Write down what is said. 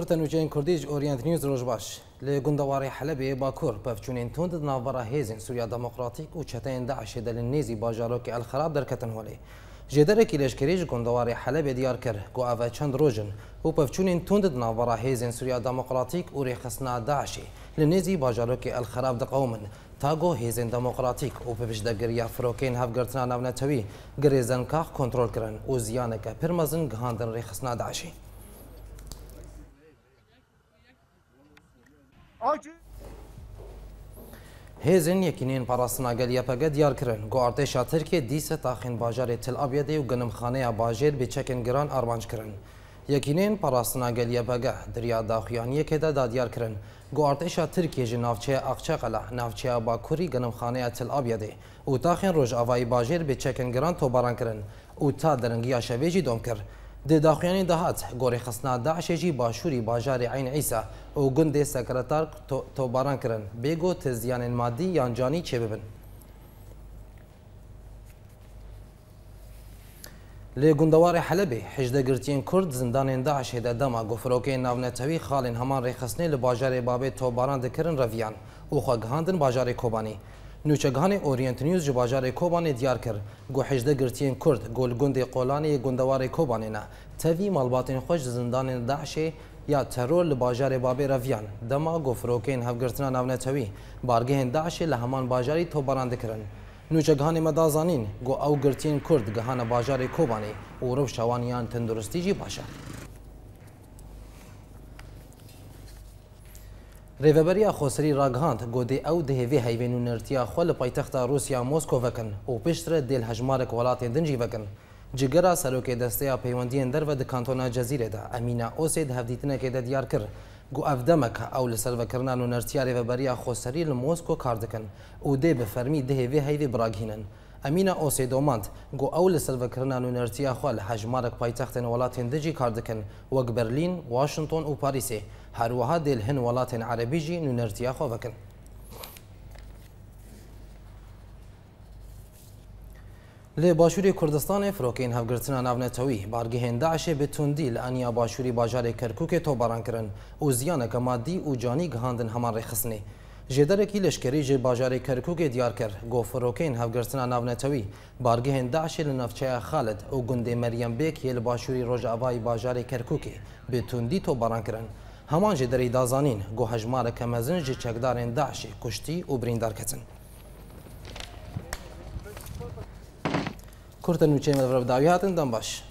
کورتن نوجین کوردیج اورینت نیوز روش باش لی گندواری حلبی باکور پفچونین توند ناورا هیزن سوریا دموکراتیک و چتین داعش دل نیزی باجاروک الخراب در کتن هولی جدرکی لشکریج گندواری حلب دیار کر گو اوه چند روژن و پفچونین توند ناورا هیزن سوریا دموکراتیک و ریخسنا داعشی لنیزی باجاروک الخراب دقومن تاگو هیزن دموکراتیک و پپشدگریا فروکین هفگرتنا نونتوی گریزن کاخ کنترول کرن و زیانک پرمزن گهاندن ریخسنا داعشی Hêzên yekînên parastina Gelyape'ge diyar kirin. Gu artêşa Tirkiye dîse taxên bajarê Tel Abyedê û ginimxaneya bajêr bi çekên giran armanc kirin. Yekînên parastina Gelyape'ge dirya daxuyaniyekê de dadiyar kirin. Gu artêşa Tirkiye ji navçeya Axçaqala, navçeya Bakurî ginimxaneya Tel Abyedê û taxên rojavayî bajêr bi çekên giran tobaran kirin û ta diringiya şevê jî dom kir. د داخویان دهات گوری خسنا داعش جی باشوری باجار عین عیسا او گند سکرتار تو باران کرن بیگو تزیان مادی یان جانی چه ببن لی گندوار حلبی حجده گرتین کرد زندان داعش ده دما گفروکی ناونتوی خالین همان ریخسنی لباجار بابی تو باران دکرن رویان او خواگهاندن باجار کوبانی نوچگان اورینت نیوز جو باجار کوبان دیار کرد گو حجده گرتین کرد گل گند قولانی گندوار کوبان نه توی مالباتین خوش زندان داعش یا ترور لباجار بابی رویان دما گو فروکین هفگرتنا نونه توی بارگه داعش لهمان باجاری تو براند کرن نوچگان مدازانین گو او گرتین کرد گهان باجار کوبانی و رو شوانیان تندرستی جی باشه ریوبریا خسری راگهاند گودی او ده وی هیوینو نرتیا خو له پایتخت روسیا موسکو وکن او پشتره دل هجمارک ولات دنجی وکن جګرا سروکې دسته پیوندین در و د کانتونا جزیره ده امینا اوسید هفدیتنه کې د دیار کر گو افدمک او لسرو کرنانو نرتیا ریوبریا خسری له موسکو کار دکن او ده به فرمی ده وی هیوی براګهینن امینا اوسی دوماند گو اول سلو کرنانو نرتیا خو له هجمارک پایتخت ولات دنجی کار دکن وک برلین واشنگتن او پاریسه هەروەها دێل هەن وڵاتێن عەربیژی نوونەرزیا خۆ بکەن. لێ باشووری کوردستانی فرۆکین هەفگرتنە ناونەتەوەی بارگەهێنداعشێ بتوندی لە ئەنیا باشووری باژارێک کەرککێ تۆبارانکردن و زیانەکە مادی و جانی گەهاندن هەمان ڕێخستنی. ژێدەرەکی لەشکری ژێ باژاری کەرککێ دیار کرد گۆفرۆکین هەفگرتنە ناونەتەوەی بارگەهێنداعشێ لە نەفچەیە خالت ئەو گوندی مەریەم بێک هێ لە باشووری ڕۆژاوای باژاری کەرککێ بتوندی تۆبارانکردن. همان جه دری دازانین گو هجمار کمزن جه چکدارین داعش کشتی و بریندار کتن کورتن نوچه مدفر بداوی هاتن باش